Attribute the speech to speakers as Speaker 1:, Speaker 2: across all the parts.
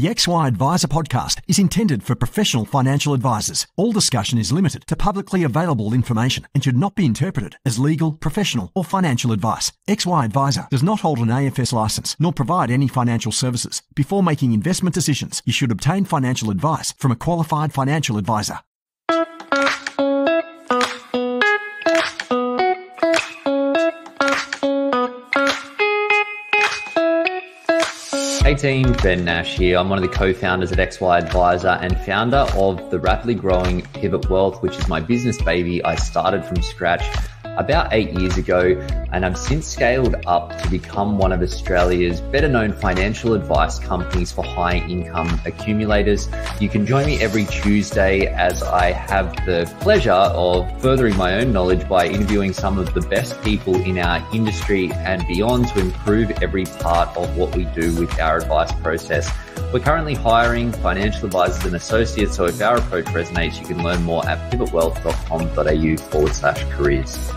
Speaker 1: The XY Adviser podcast is intended for professional financial advisors. All discussion is limited to publicly available information and should not be interpreted as legal, professional, or financial advice. XY Adviser does not hold an AFS license nor provide any financial services. Before making investment decisions, you should obtain financial advice from a qualified financial advisor.
Speaker 2: 18, Ben Nash here. I'm one of the co-founders at XY Adviser and founder of the rapidly growing Pivot Wealth, which is my business baby I started from scratch about eight years ago, and I've since scaled up to become one of Australia's better known financial advice companies for high income accumulators. You can join me every Tuesday as I have the pleasure of furthering my own knowledge by interviewing some of the best people in our industry and beyond to improve every part of what we do with our advice process. We're currently hiring financial advisors and associates, so if our approach resonates, you can learn more at pivotwealth.com.au forward slash careers.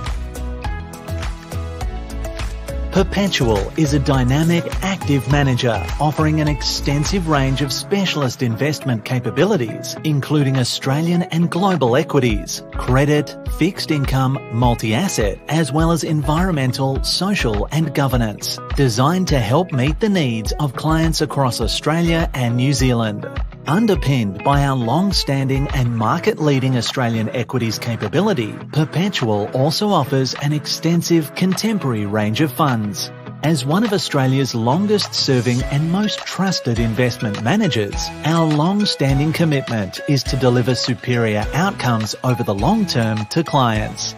Speaker 3: Perpetual is a dynamic, active manager offering an extensive range of specialist investment capabilities, including Australian and global equities, credit, fixed income, multi-asset, as well as environmental, social and governance, designed to help meet the needs of clients across Australia and New Zealand. Underpinned by our long-standing and market-leading Australian equities capability, Perpetual also offers an extensive contemporary range of funds. As one of Australia's longest serving and most trusted investment managers, our long-standing commitment is to deliver superior outcomes over the long term to clients.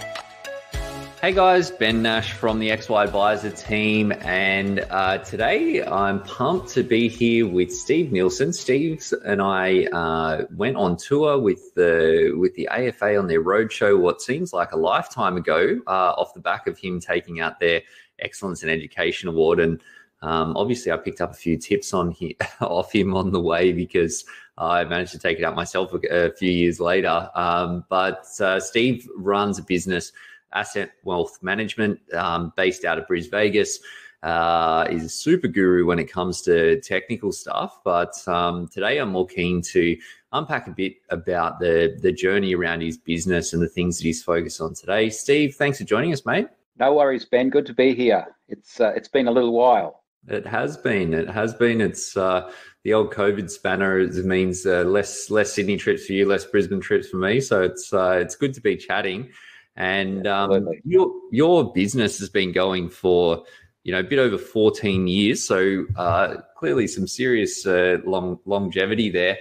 Speaker 2: Hey guys, Ben Nash from the XY Adviser team, and uh, today I'm pumped to be here with Steve Nielsen. Steve and I uh, went on tour with the with the AFA on their roadshow. What seems like a lifetime ago, uh, off the back of him taking out their Excellence in Education Award, and um, obviously I picked up a few tips on he, off him on the way because I managed to take it out myself a, a few years later. Um, but uh, Steve runs a business Ascent Wealth Management um, based out of Bris Vegas. Uh, is a super guru when it comes to technical stuff. But um, today I'm more keen to unpack a bit about the the journey around his business and the things that he's focused on today. Steve, thanks for joining us, mate.
Speaker 4: No worries, Ben. Good to be here. It's uh, it's been a little while.
Speaker 2: It has been. It has been. It's uh, the old COVID spanner. It means uh, less less Sydney trips for you, less Brisbane trips for me. So it's uh, it's good to be chatting. And um, your your business has been going for you know a bit over 14 years, so uh, clearly some serious uh, long longevity there.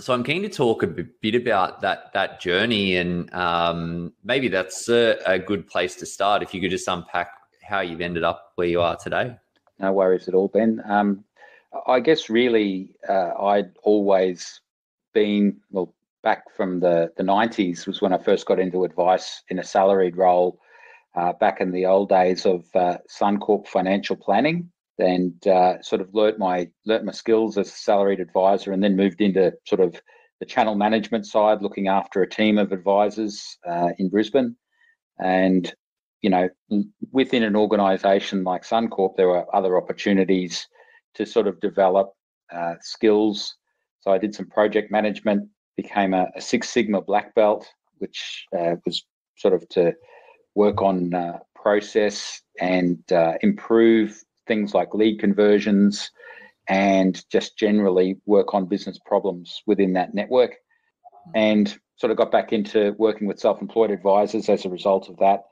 Speaker 2: So I'm keen to talk a bit about that that journey, and um, maybe that's a, a good place to start. If you could just unpack how you've ended up where you are today.
Speaker 4: No worries at all, Ben. Um, I guess really uh, I'd always been well back from the, the 90s was when I first got into advice in a salaried role uh, back in the old days of uh, Suncorp financial planning. And uh, sort of learnt my learnt my skills as a salaried advisor and then moved into sort of the channel management side looking after a team of advisors uh, in Brisbane. And you know within an organization like Suncorp there were other opportunities to sort of develop uh, skills. So I did some project management became a, a Six Sigma black belt, which uh, was sort of to work on uh, process and uh, improve things like lead conversions and just generally work on business problems within that network. And sort of got back into working with self employed advisors as a result of that.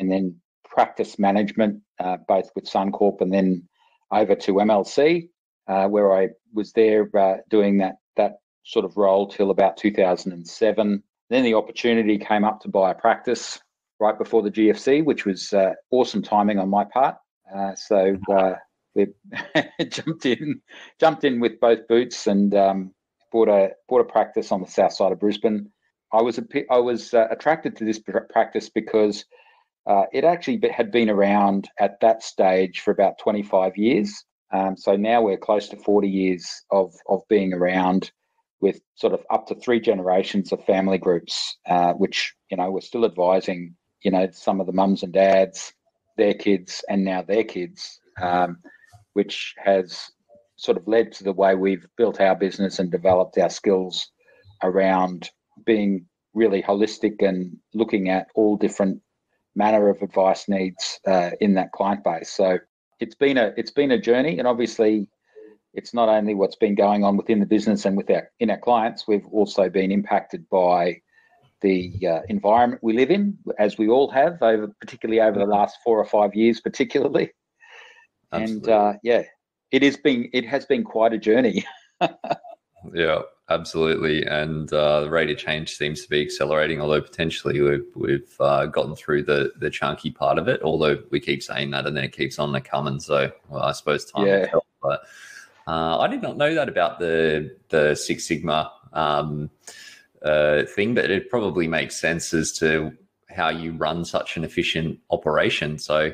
Speaker 4: And then practice management, uh, both with Suncorp and then over to MLC, uh, where I was there uh, doing that that sort of role till about 2007. Then the opportunity came up to buy a practice right before the GFC, which was uh, awesome timing on my part. Uh, so uh, we jumped in, jumped in with both boots, and um, bought a bought a practice on the south side of Brisbane. I was a, I was uh, attracted to this practice because uh, it actually had been around at that stage for about 25 years. Um, so now we're close to 40 years of of being around with sort of up to three generations of family groups, uh, which you know we're still advising. You know, some of the mums and dads, their kids, and now their kids, um, which has sort of led to the way we've built our business and developed our skills around being really holistic and looking at all different manner of advice needs uh, in that client base. So it's been a it's been a journey, and obviously, it's not only what's been going on within the business and with our in our clients. We've also been impacted by the uh, environment we live in, as we all have over, particularly over the last four or five years, particularly. Absolutely. And uh, yeah, it has been it has been quite a journey.
Speaker 2: yeah, absolutely. And uh, the rate of change seems to be accelerating, although potentially we've, we've uh, gotten through the the chunky part of it. Although we keep saying that, and then it keeps on coming. So well, I suppose time yeah. will tell. But uh, I did not know that about the the Six Sigma. Um, uh, thing, but it probably makes sense as to how you run such an efficient operation. So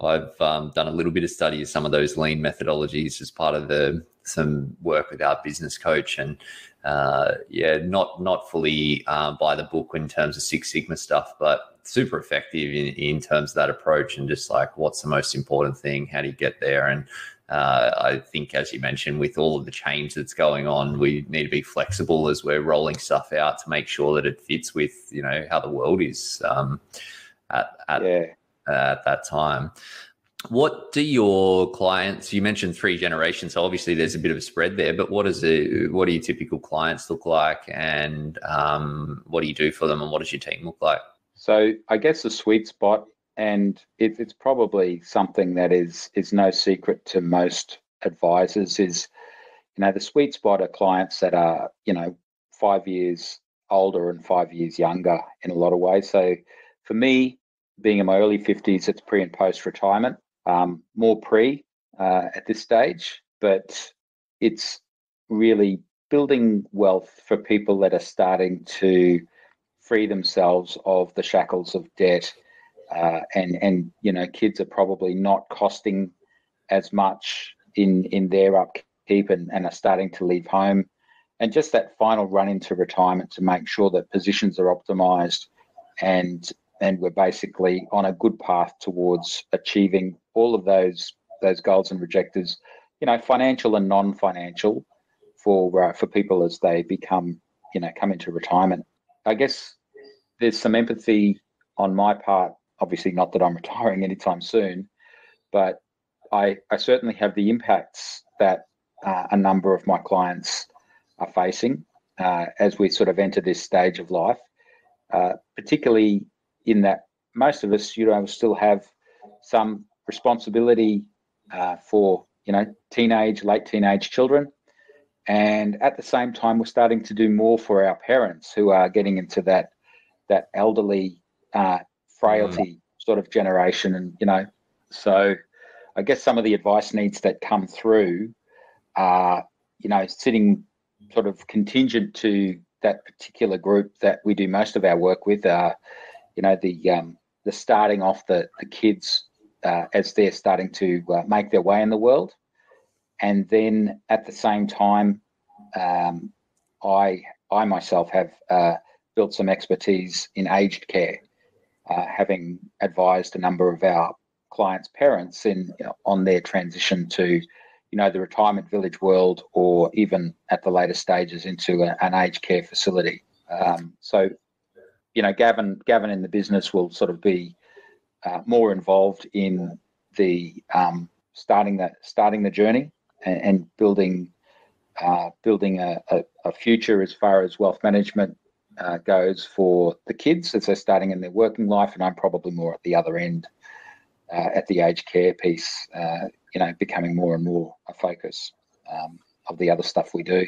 Speaker 2: I've um, done a little bit of study of some of those lean methodologies as part of the some work with our business coach and uh, yeah, not not fully uh, by the book in terms of Six Sigma stuff, but super effective in, in terms of that approach and just like what's the most important thing, how do you get there, and uh, I think, as you mentioned, with all of the change that's going on, we need to be flexible as we're rolling stuff out to make sure that it fits with you know how the world is um, at at, yeah. at that time. What do your clients? You mentioned three generations, so obviously there's a bit of a spread there. But what is it? What do your typical clients look like, and um, what do you do for them, and what does your team look like?
Speaker 4: So I guess the sweet spot and it, it's probably something that is is no secret to most advisors is you know the sweet spot are clients that are you know five years older and five years younger in a lot of ways. So for me being in my early 50s it's pre and post retirement um, more pre uh, at this stage but it's really building wealth for people that are starting to free themselves of the shackles of debt uh, and and you know kids are probably not costing as much in in their upkeep and, and are starting to leave home. And just that final run into retirement to make sure that positions are optimized and and we're basically on a good path towards achieving all of those those goals and objectives you know financial and non-financial for uh, for people as they become you know come into retirement. I guess there's some empathy on my part obviously not that I'm retiring anytime soon, but I, I certainly have the impacts that uh, a number of my clients are facing uh, as we sort of enter this stage of life, uh, particularly in that most of us, you know, still have some responsibility uh, for, you know, teenage, late teenage children. And at the same time, we're starting to do more for our parents who are getting into that that elderly uh, frailty mm. sort of generation, and you know, so I guess some of the advice needs that come through are, you know, sitting sort of contingent to that particular group that we do most of our work with. Uh, you know, the um, the starting off the the kids uh, as they're starting to uh, make their way in the world, and then at the same time, um, I I myself have uh, built some expertise in aged care uh, having advised a number of our clients' parents in you know, on their transition to, you know, the retirement village world, or even at the later stages into a, an aged care facility. Um, so, you know, Gavin, Gavin in the business will sort of be uh, more involved in the um, starting that starting the journey and, and building uh, building a, a, a, future as far as wealth management uh, goes for the kids as they're starting in their working life, and I'm probably more at the other end uh, at the aged care piece, uh, you know, becoming more and more a focus um, of the other stuff we do.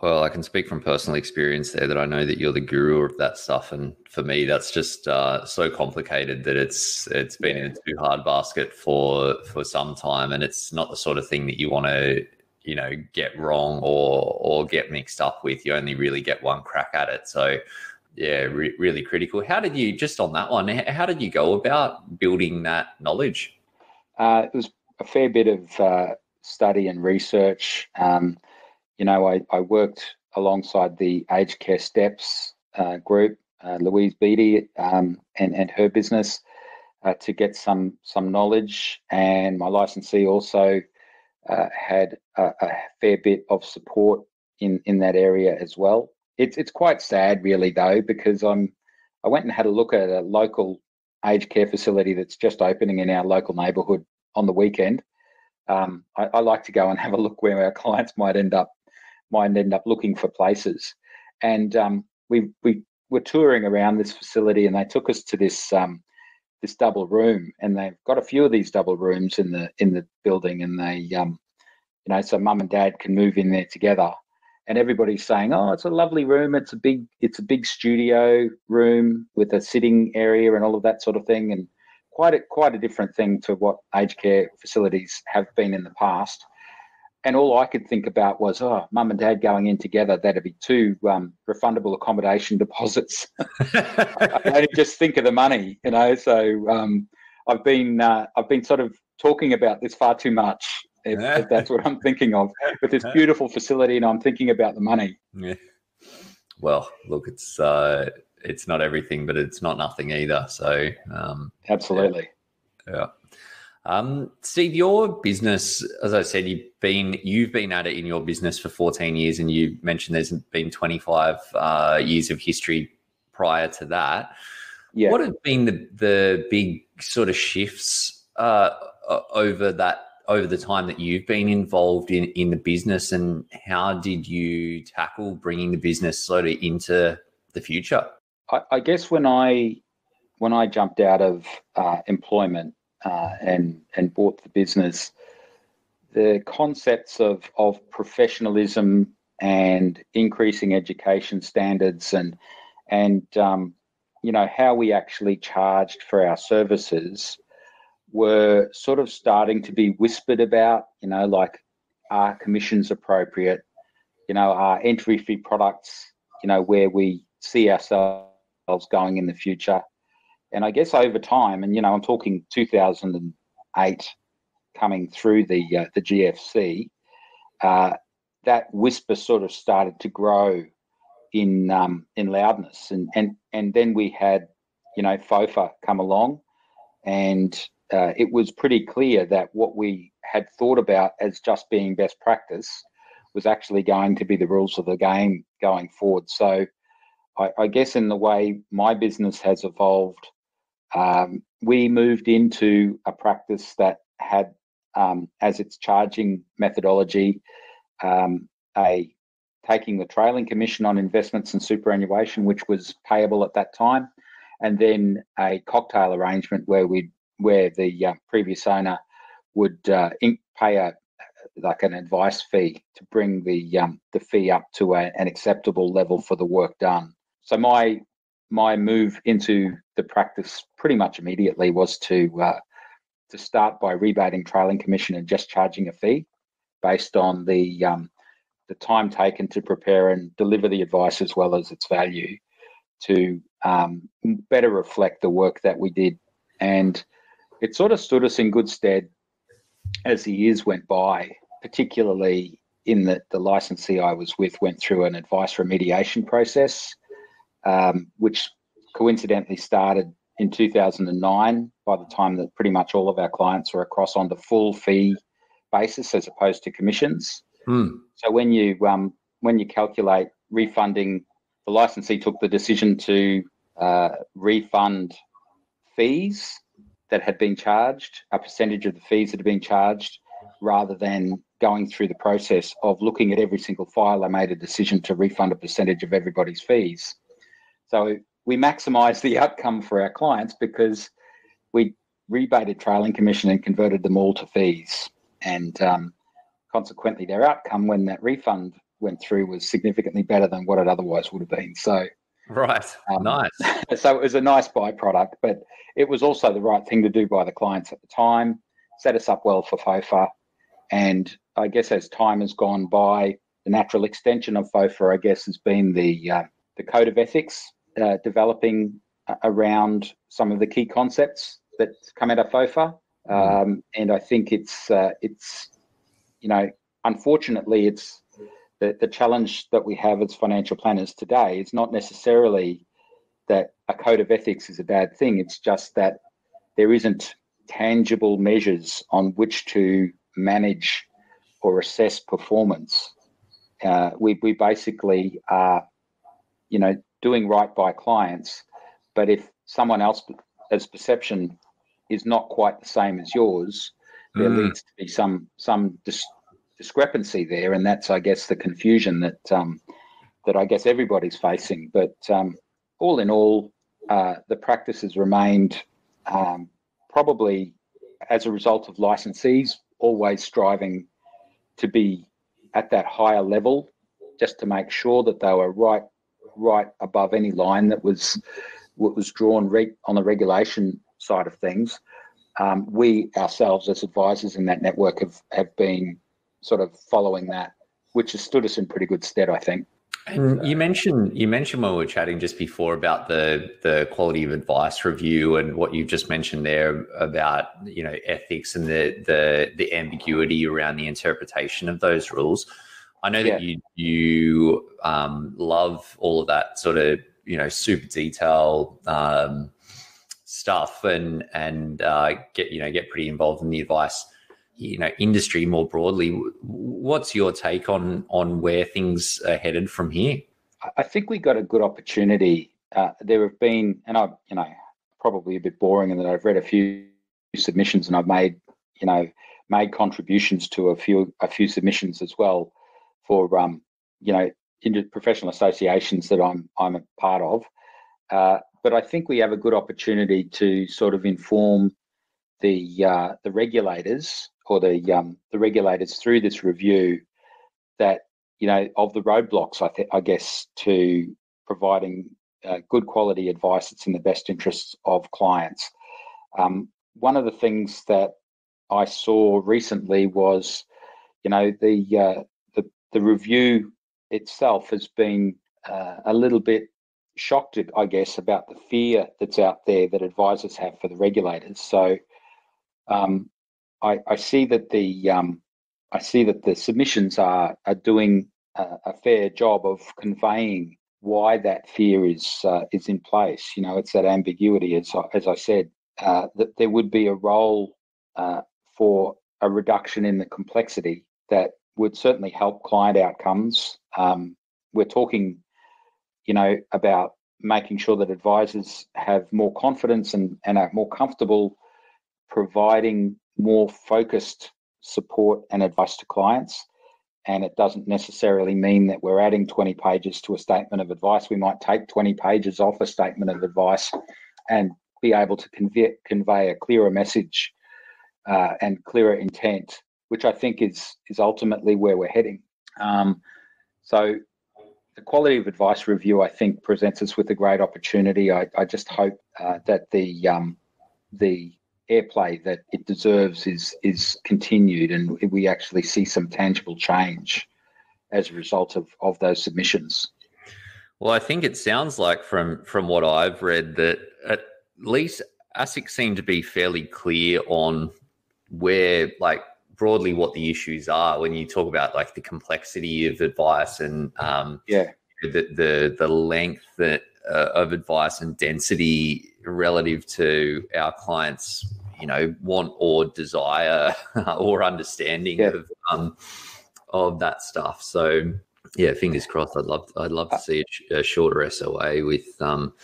Speaker 2: Well, I can speak from personal experience there that I know that you're the guru of that stuff, and for me, that's just uh, so complicated that it's it's been yeah. in a too hard basket for for some time, and it's not the sort of thing that you want to you know get wrong or or get mixed up with you only really get one crack at it. So yeah re- really critical. How did you just on that one how did you go about building that knowledge?
Speaker 4: Uh, it was a fair bit of uh, study and research. Um, you know I, I worked alongside the aged care steps uh, group uh, Louise Biti um, and, and her business uh, to get some some knowledge. And my licensee also uh, had a, a, fair bit of support in in that area as well. It's it's quite sad, really, though, because I'm I went and had a look at a local aged care facility that's just opening in our local neighbourhood on the weekend. Um, I, I, like to go and have a look where our clients might end up might end up looking for places. And um, we we were touring around this facility, and they took us to this um, this double room, and they've got a few of these double rooms in the in the building, and they um, you know so mum and dad can move in there together and everybody's saying, "Oh, it's a lovely room. It's a big, it's a big studio room with a sitting area and all of that sort of thing." And quite a quite a different thing to what aged care facilities have been in the past. And all I could think about was, "Oh, mum and dad going in together. That'd be two um, refundable accommodation deposits." I only just think of the money, you know. So um, I've been uh, I've been sort of talking about this far too much if, if, that's what I'm thinking of. With this beautiful facility, and I'm thinking about the money.
Speaker 2: Yeah. Well, look, it's uh, it's not everything, but it's not nothing either. So um,
Speaker 4: absolutely.
Speaker 2: Yeah. yeah. Um, Steve, your business, as I said, you've been you've been at it in your business for 14 years, and you mentioned there's been 25 uh, years of history prior to that. Yeah. What have been the the big sort of shifts uh, over that over the time that you've been involved in in the business, and how did you tackle bringing the business sort of into the future?
Speaker 4: I, I guess when I when I jumped out of uh, employment and and bought the business, the concepts of of professionalism and increasing education standards and and um, you know how we actually charged for our services were sort of starting to be whispered about, you know, like are commissions appropriate? You know, are entry fee products, you know, where we see ourselves going in the future? And I guess over time, and you know, I'm talking 2008 coming through the uh, the GFC, uh, that whisper sort of started to grow in um, in loudness, and and and then we had, you know, FOFA come along, and uh, it was pretty clear that what we had thought about as just being best practice was actually going to be the rules of the game going forward. So, I, I guess in the way my business has evolved, um, we moved into a practice that had um, as its charging methodology um, a taking the trailing commission on investments and superannuation, which was payable at that time, and then a cocktail arrangement where we'd where the uh, previous owner would uh, pay a like an advice fee to bring the um, the fee up to a, an acceptable level for the work done. So my my move into the practice pretty much immediately was to uh, to start by rebating trailing commission and just charging a fee based on the um, the time taken to prepare and deliver the advice as well as its value to um, better reflect the work that we did. And it sort of stood us in good stead as the years went by, particularly in that the licensee I was with went through an advice remediation process, um, which coincidentally started in 2009 by the time that pretty much all of our clients were across on the full fee basis as opposed to commissions.
Speaker 2: Mm.
Speaker 4: So when you um, when you calculate refunding, the licensee took the decision to uh, refund fees that had been charged, a percentage of the fees that had been charged, rather than going through the process of looking at every single file. I made a decision to refund a percentage of everybody's fees. So we maximised the outcome for our clients because we rebated trailing commission and converted them all to fees. And um, consequently, their outcome when that refund went through was significantly better than what it otherwise would have been. So
Speaker 2: Right. Um, nice.
Speaker 4: so it was a nice byproduct, but it was also the right thing to do by the clients at the time, set us up well for FOFA. And I guess as time has gone by, the natural extension of FOFA, I guess, has been the uh, the code of ethics uh, developing uh, around some of the key concepts that come out of FOFA. Mm-hmm. Um, and I think it's uh, it's you know unfortunately it's the, the challenge that we have as financial planners today is not necessarily that a code of ethics is a bad thing. It's just that there isn't tangible measures on which to manage or assess performance, uh, we, we basically are, you know, doing right by clients. But if someone else's perception is not quite the same as yours, there mm. leads to be some some dis- discrepancy there, and that's, I guess, the confusion that um, that I guess everybody's facing. But um, all in all, uh, the practice has remained um, probably as a result of licensees always striving to be at that higher level, just to make sure that they were right right above any line that was what was drawn re- on the regulation side of things. Um, we ourselves, as advisors in that network, have have been sort of following that, which has stood us in pretty good stead, I think.
Speaker 2: And you mentioned you mentioned when we were chatting just before about the the quality of advice review and what you've just mentioned there about you know ethics and the the the ambiguity around the interpretation of those rules. I know that yeah. you you um, love all of that sort of you know super detail um, stuff and and uh, get you know get pretty involved in the advice you know industry more broadly. What's your take on on where things are headed from here?
Speaker 4: I think we got a good opportunity. Uh, there have been, and I, you know, probably a bit boring, in that I've read a few submissions and I've made, you know, made contributions to a few a few submissions as well for, um, you know, into professional associations that I'm I'm a part of. Uh, but I think we have a good opportunity to sort of inform the uh, the regulators or the um, the regulators through this review that you know of the roadblocks. I think I guess to providing uh, good quality advice that's in the best interests of clients. Um, one of the things that I saw recently was, you know, the uh, the review itself has been uh, a little bit shocked, I guess, about the fear that's out there that advisors have for the regulators. So um, I, I see that the um, I see that the submissions are are doing a, a, fair job of conveying why that fear is uh, is in place. You know, it's that ambiguity, as I, as I said, uh, that there would be a role uh, for a reduction in the complexity that would certainly help client outcomes. Um, we're talking, you know, about making sure that advisors have more confidence and, and are more comfortable providing more focused support and advice to clients. And it doesn't necessarily mean that we're adding 20 pages to a statement of advice. We might take 20 pages off a statement of advice and be able to convey, convey a clearer message uh, and clearer intent, which I think is is ultimately where we're heading. Um, so the quality of advice review, I think, presents us with a great opportunity. I, I just hope uh, that the um, the airplay that it deserves is is continued, and we actually see some tangible change as a result of of those submissions.
Speaker 2: Well, I think it sounds like from from what I've read that at least ASIC seem to be fairly clear on where like broadly what the issues are when you talk about like the complexity of advice and um,
Speaker 4: yeah
Speaker 2: the the the length that, uh, of advice and density relative to our clients you know want or desire or understanding yeah. of um, of that stuff. So yeah, fingers crossed. I'd love I'd love to see a, a shorter SOA with um,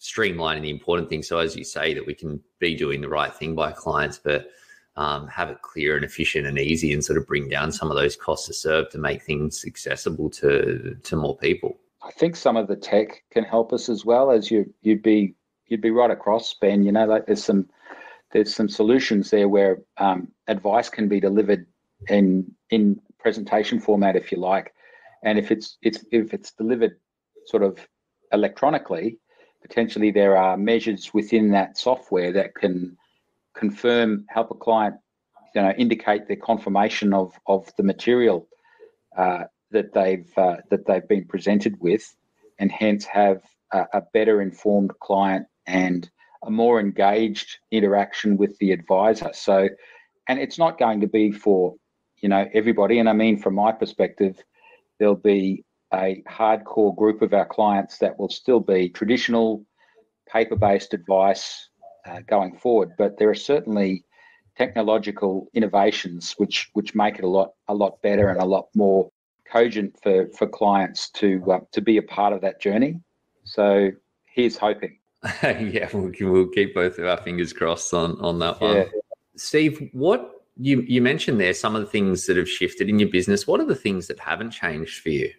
Speaker 2: streamlining the important things. So as you say, that we can be doing the right thing by clients, but um, have it clear and efficient and easy, and sort of bring down some of those costs to serve to make things accessible to to more people.
Speaker 4: I think some of the tech can help us as well as you you'd be you'd be right across Ben. You know, like there's some there's some solutions there where um, advice can be delivered in in presentation format, if you like, and if it's it's if it's delivered sort of electronically, potentially there are measures within that software that can confirm, help a client, you know, indicate their confirmation of of the material uh, that they've uh, that they've been presented with, and hence have a, a better informed client and a more engaged interaction with the advisor. So, and it's not going to be for, you know, everybody. And I mean, from my perspective, there'll be a hardcore group of our clients that will still be traditional paper-based advice uh, going forward. But there are certainly technological innovations which which make it a lot a lot better and a lot more cogent for for clients to uh, to be a part of that journey. So here's hoping.
Speaker 2: yeah, we'll, we'll, keep both of our fingers crossed on on that one. Yeah. Steve, what you you mentioned there some of the things that have shifted in your business. What are the things that haven't changed for you?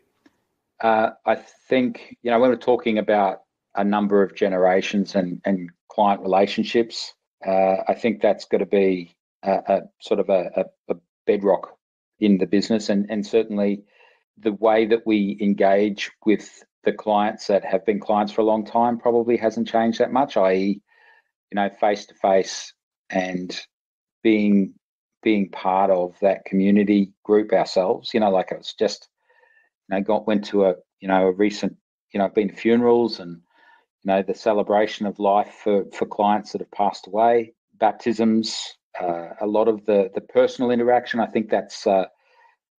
Speaker 4: Uh, I think you know when we're talking about a number of generations and and client relationships, uh, I think that's got to be a, a sort of a, a, bedrock in the business, and and certainly the way that we engage with the clients that have been clients for a long time probably hasn't changed that much. I.e., you know, face to face and being being part of that community group ourselves. You know, like it was just, you know, got went to a you know a recent you know been funerals and know the celebration of life for for clients that have passed away, baptisms, uh, a lot of the the personal interaction. I think that's uh,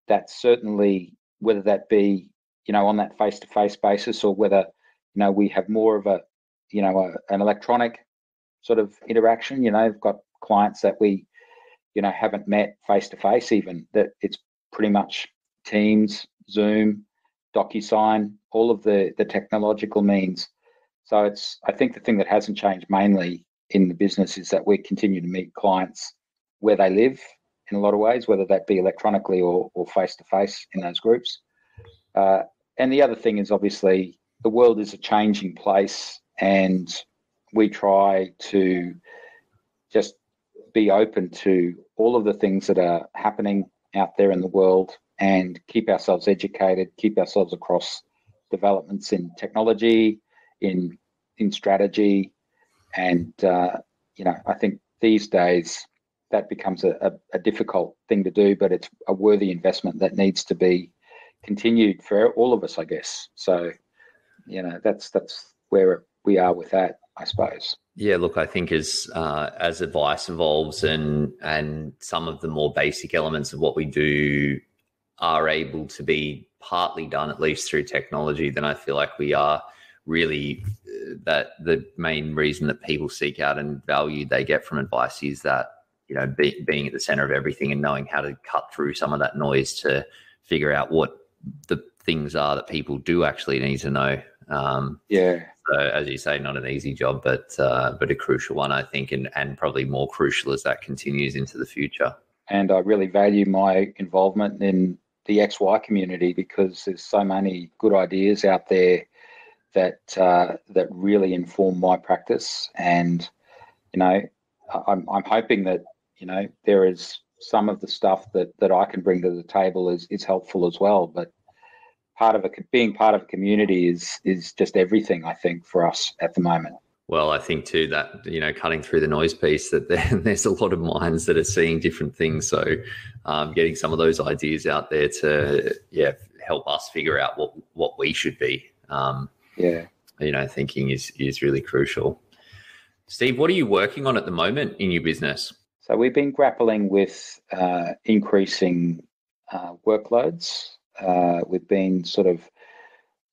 Speaker 4: that's certainly whether that be you know on that face to face basis or whether you know we have more of a you know a, an electronic sort of interaction. You know, I've got clients that we you know haven't met face to face even that it's pretty much Teams, Zoom, DocuSign, all of the the technological means. So it's I think the thing that hasn't changed mainly in the business is that we continue to meet clients where they live in a lot of ways, whether that be electronically or or face to face in those groups. Uh, and the other thing is obviously the world is a changing place, and we try to just be open to all of the things that are happening out there in the world and keep ourselves educated, keep ourselves across developments in technology, in in strategy, and uh, you know I think these days that becomes a, a, a, difficult thing to do, but it's a worthy investment that needs to be continued for all of us, I guess. So you know that's that's where we are with that, I suppose.
Speaker 2: Yeah, look, I think as uh, as advice evolves and and some of the more basic elements of what we do are able to be partly done at least through technology, then I feel like we are really uh, that the main reason that people seek out and value they get from advice is that you know be, being at the center of everything and knowing how to cut through some of that noise to figure out what the things are that people do actually need to know.
Speaker 4: Um, yeah.
Speaker 2: So as you say, not an easy job, but uh, but a crucial one, I think, and and probably more crucial as that continues into the future.
Speaker 4: And I really value my involvement in the XY community because there's so many good ideas out there that uh, that really inform my practice. And you know, I'm I'm hoping that you know there is some of the stuff that that I can bring to the table is is helpful as well. But part of a being part of a community is is just everything I think for us at the moment.
Speaker 2: Well, I think too that you know cutting through the noise piece that there, there's a lot of minds that are seeing different things. So, um, getting some of those ideas out there to yeah help us figure out what what we should be. Um,
Speaker 4: yeah,
Speaker 2: you know, thinking is is really crucial. Steve, what are you working on at the moment in your business?
Speaker 4: So we've been grappling with uh, increasing uh, workloads. Uh, we've been sort of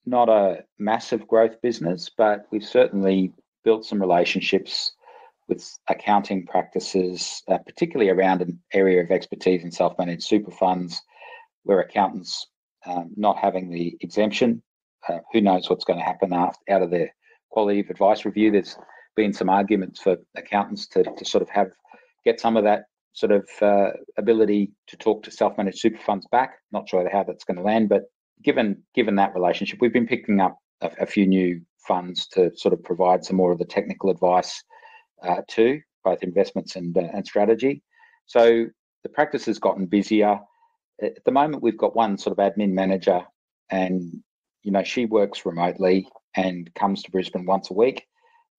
Speaker 4: not a massive growth business, but we've certainly built some relationships with accounting practices, uh, particularly around an area of expertise in self-managed super funds, where accountants um, not having the exemption, uh, who knows what's going to happen after, out of their quality of advice review. There's been some arguments for accountants to, to sort of have get some of that sort of uh, ability to talk to self-managed super funds back. Not sure how that's going to land, but given given that relationship, we've been picking up a, a few new funds to sort of provide some more of the technical advice uh, to both investments and, uh, and strategy. So the practice has gotten busier. At the moment, we've got one sort of admin manager, and you know she works remotely and comes to Brisbane once a week.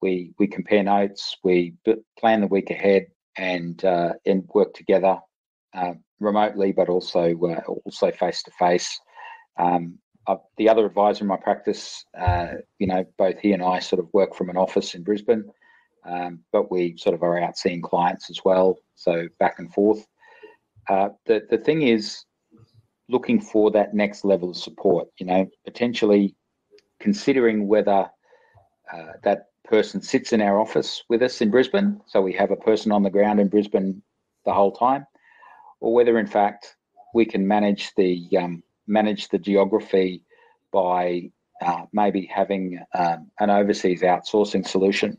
Speaker 4: We we compare notes, we plan the week ahead, and uh, and work together uh, remotely, but also uh, also face to face. The other advisor in my practice, uh, you know, both he and I sort of work from an office in Brisbane, um, but we sort of are out seeing clients as well, so back and forth. Uh, the the thing is, looking for that next level of support. You know, potentially considering whether uh, that person sits in our office with us in Brisbane. So we have a person on the ground in Brisbane the whole time, or whether in fact we can manage the um, manage the geography by uh, maybe having um, an overseas outsourcing solution.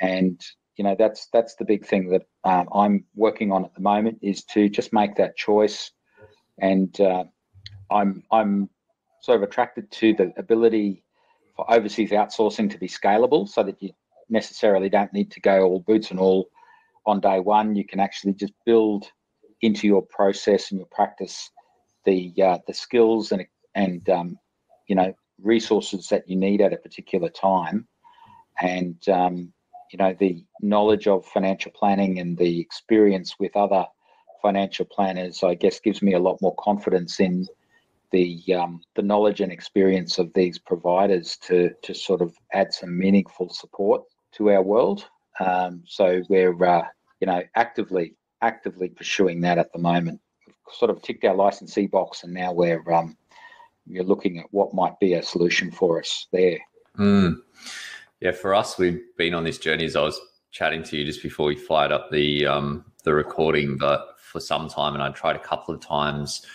Speaker 4: And you know that's that's the big thing that um, I'm working on at the moment is to just make that choice. And uh, I'm I'm sort of attracted to the ability for overseas outsourcing to be scalable, so that you necessarily don't need to go all boots and all on day one. You can actually just build into your process and your practice the uh, the skills and and um, you know resources that you need at a particular time, and um, you know the knowledge of financial planning and the experience with other financial planners, I guess, gives me a lot more confidence in the um, the knowledge and experience of these providers to to sort of add some meaningful support to our world. Um, so we're uh, you know actively actively pursuing that at the moment. We've sort of ticked our licensee box, and now we're um, you're looking at what might be a solution for us there.
Speaker 2: Mm. Yeah, for us, we've been on this journey as I was chatting to you just before we fired up the um, the recording, but for some time, and I tried a couple of times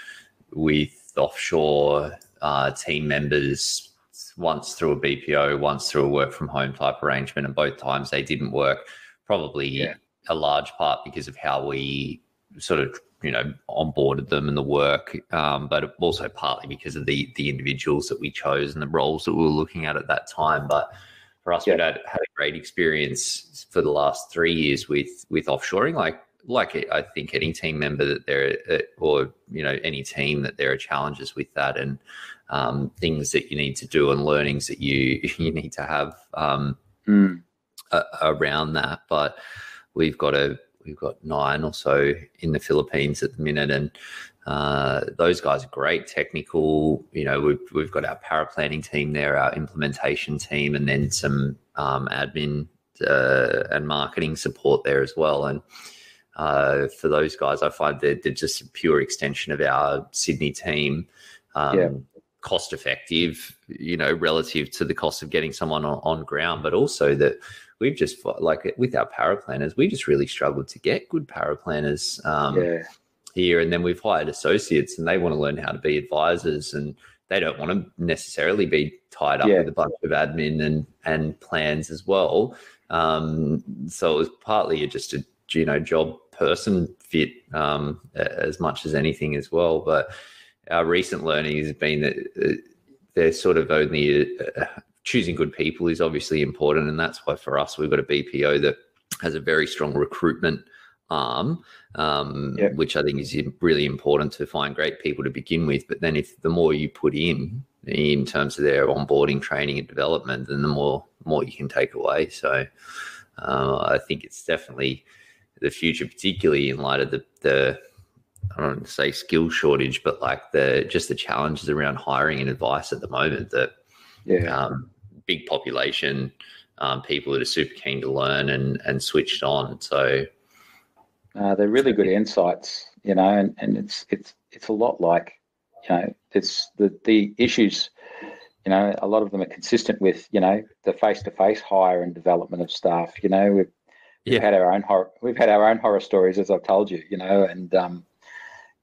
Speaker 2: with offshore uh, team members. Once through a BPO, once through a work from home type arrangement, and both times they didn't work. Probably yeah. a large part because of how we sort of you know onboarded them and the work, um, but also partly because of the the individuals that we chose and the roles that we were looking at at that time. But for us, yeah. we've had, had a great experience for the last three years with with offshoring. Like like I think any team member that there uh, or you know any team that there are challenges with that and um, things that you need to do and learnings that you you need to have um, mm. a, around that. But we've got a we've got nine or so in the Philippines at the minute, and uh, those guys are great technical. You know, we've we've got our paraplanning team there, our implementation team, and then some um, admin uh, and marketing support there as well. And uh, for those guys, I find that they're just a pure extension of our Sydney team. Um, yeah. Cost effective, you know, relative to the cost of getting someone on, on ground, but also that we've just like with our paraplanners, we just really struggled to get good paraplanners um, yeah. here. And then we've hired associates, and they want to learn how to be advisors, and they don't want to necessarily be tied up yeah. with a bunch of admin and and plans as well. Um, so it was partly just a you know job person fit um, as much as anything as well. But our recent learning has been that uh, they're sort of only uh, choosing good people is obviously important, and that's why for us we've got a BPO that has a very strong recruitment arm, um, which I think is really important to find great people to begin with. But then, if the more you put in in terms of their onboarding, training, and development, then the more more you can take away. So, uh, I think it's definitely the future, particularly in light of the the I don't want to say skill shortage, but like the just the challenges around hiring and advice at the moment that yeah. Um, big population, um, people that are super keen to learn and and switched on. So
Speaker 4: uh, they're really good insights, you know, and, and it's it's it's a lot like you know it's the the issues. You know, a lot of them are consistent with you know the face-to-face hire and development of staff. You know, we've, we've had our own horror we've had our own horror stories, as I've told you. You know, and um,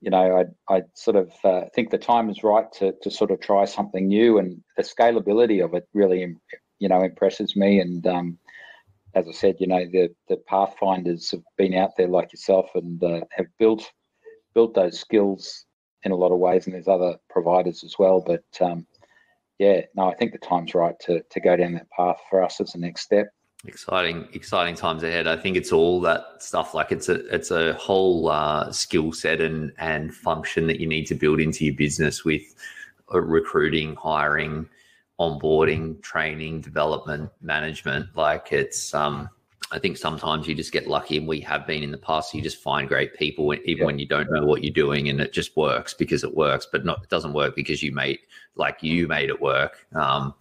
Speaker 4: you know, I I sort of uh, think the time is right to to sort of try something new, and the scalability of it really, you know, impresses me. And um, as I said, you know, the the pathfinders have been out there like yourself and uh, have built built those skills in a lot of ways, and there's other providers as well. But um, yeah, no, I think the time's right to to go down that path for us as the next step
Speaker 2: exciting exciting times ahead. I think it's all that stuff like it's a it's a whole uh, skill set and and function that you need to build into your business with uh, recruiting hiring onboarding training development management. Like it's um i think sometimes you just get lucky and we have been in the past. You just find great people even yeah. when you don't know what you're doing and it just works because it works but not it doesn't work because you made like you made it work. Um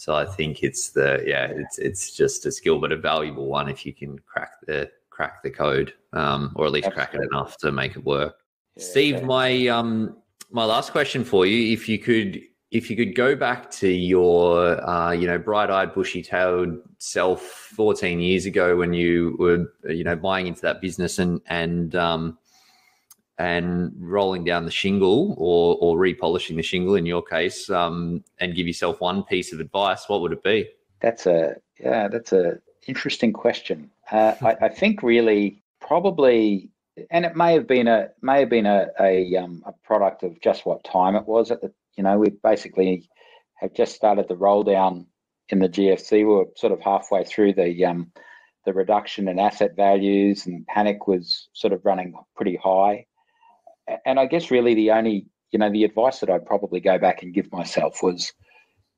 Speaker 2: so I think it's the yeah, it's it's just a skill, but a valuable one if you can crack the crack the code, um, or at least Absolutely. crack it enough to make it work. Yeah, Steve, my um my last question for you, if you could if you could go back to your, uh, you know, bright-eyed, bushy-tailed self 14 years ago when you were, you know, buying into that business and and um, and rolling down the shingle or or repolishing the shingle in your case, um, and give yourself one piece of advice, what would it be?
Speaker 4: That's a yeah, that's a interesting question. Uh, I, I think really probably and it may have been a may have been a a, um, a product of just what time it was at the you know, we basically have just started the roll down in the GFC. We were sort of halfway through the um, the reduction in asset values, and panic was sort of running pretty high. And I guess really the only, you know, the advice that I'd probably go back and give myself was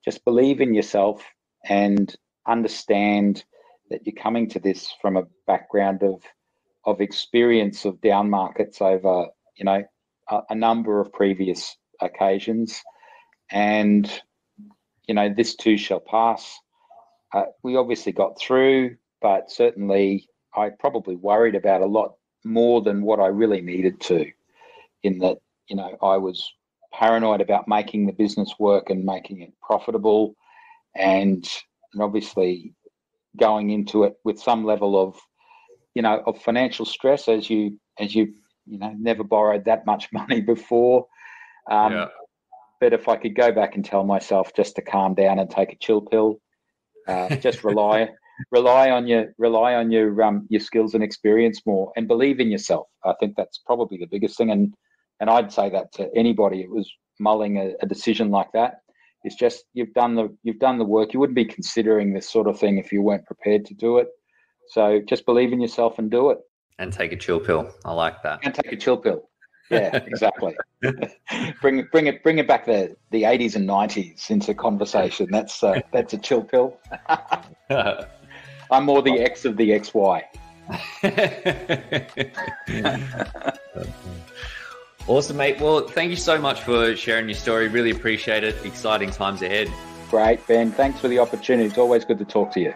Speaker 4: just believe in yourself and understand that you're coming to this from a background of of experience of down markets over, you know, a, a number of previous occasions. And, you know, this too shall pass. Uh, we obviously got through, but certainly I probably worried about a lot more than what I really needed to, in that, you know, I was paranoid about making the business work and making it profitable. And, and obviously going into it with some level of, you know, of financial stress as you, as you, you know, never borrowed that much money before. Um, yeah. But if I could go back and tell myself just to calm down and take a chill pill, uh, just rely rely on your rely on your um, your skills and experience more, and believe in yourself. I think that's probably the biggest thing. And and I'd say that to anybody who was mulling a, a decision like that. It's just you've done the you've done the work. You wouldn't be considering this sort of thing if you weren't prepared to do it. So just believe in yourself and do it.
Speaker 2: And take a chill pill. I like that.
Speaker 4: And take a chill pill yeah, exactly. bring bring it bring it back the the eighties and nineties into conversation. That's uh, that's a chill pill. I'm more the X of the XY.
Speaker 2: Awesome, mate. Well, thank you so much for sharing your story. Really appreciate it. Exciting times ahead.
Speaker 4: Great, Ben. Thanks for the opportunity. It's always good to talk to you.